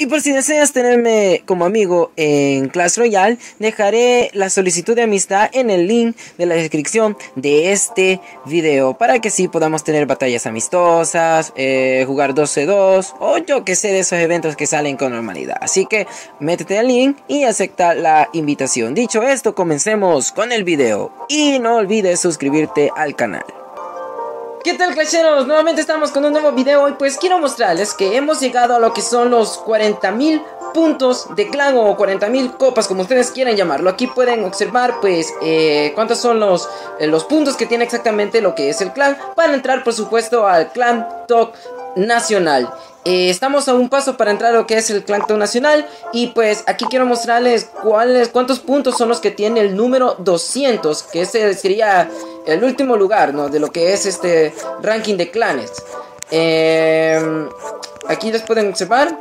Y por si deseas tenerme como amigo en Clash Royale, dejaré la solicitud de amistad en el link de la descripción de este video para que sí podamos tener batallas amistosas, eh, jugar 12-2 o yo que sé de esos eventos que salen con normalidad. Así que métete al link y acepta la invitación. Dicho esto, comencemos con el video y no olvides suscribirte al canal. ¿Qué tal clasheros? Nuevamente estamos con un nuevo video y pues quiero mostrarles que hemos llegado a lo que son los 40.000 puntos de clan o 40.000 copas como ustedes quieran llamarlo. Aquí pueden observar pues eh, cuántos son los, eh, los puntos que tiene exactamente lo que es el clan. Para entrar por supuesto al clan Talk nacional eh, estamos a un paso para entrar a lo que es el Clan Nacional y pues aquí quiero mostrarles cuáles, cuántos puntos son los que tiene el número 200 que ese sería el último lugar ¿no? de lo que es este ranking de clanes. Em, aquí les pueden observar.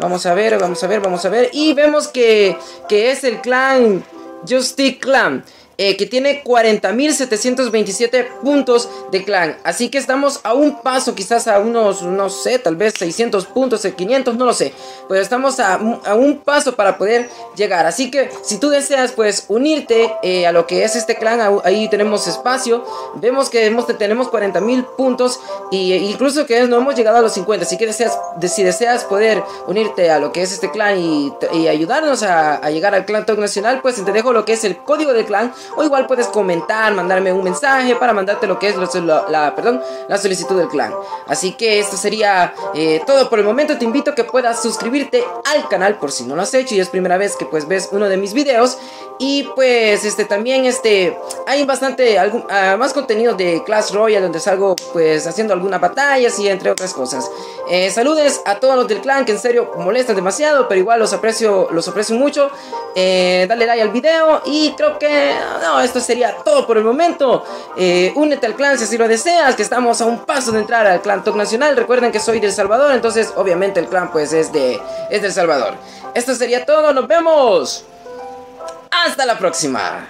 Vamos a ver, vamos a ver, vamos a ver. Y vemos que, que es el clan Justice Clan. Eh, que tiene 40.727 puntos de clan. Así que estamos a un paso, quizás a unos, no sé, tal vez 600 puntos, 500, no lo sé. Pero estamos a, un paso para poder llegar. Así que si tú deseas, pues unirte eh, a lo que es este clan, ahí tenemos espacio. Vemos que hemos, tenemos 40.000 puntos e incluso que no hemos llegado a los 50. Así que deseas, si deseas poder unirte a lo que es este clan y, ayudarnos a, llegar al clan Talk Nacional, pues te dejo lo que es el código del clan o igual puedes comentar, mandarme un mensaje para mandarte lo que es la, perdón, la solicitud del clan. Así que esto sería eh, todo por el momento. Te invito a que puedas suscribirte al canal por si no lo has hecho y es primera vez que pues ves uno de mis videos. Y pues este también este hay bastante ah, más contenido de Clash Royale donde salgo pues haciendo algunas batallas y entre otras cosas. Eh, saludes a todos los del clan que en serio molestan demasiado, pero igual los aprecio, los aprecio mucho. Eh, dale like al video y creo que no, esto sería todo por el momento. Eh, únete al clan si así lo deseas, que estamos a un paso de entrar al clan Top Nacional. Recuerden que soy del Salvador, entonces obviamente el clan pues es de es del Salvador. Esto sería todo, nos vemos. Hasta la próxima.